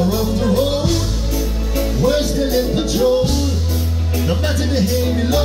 are on the road, we're in patrol. No matter the hay below.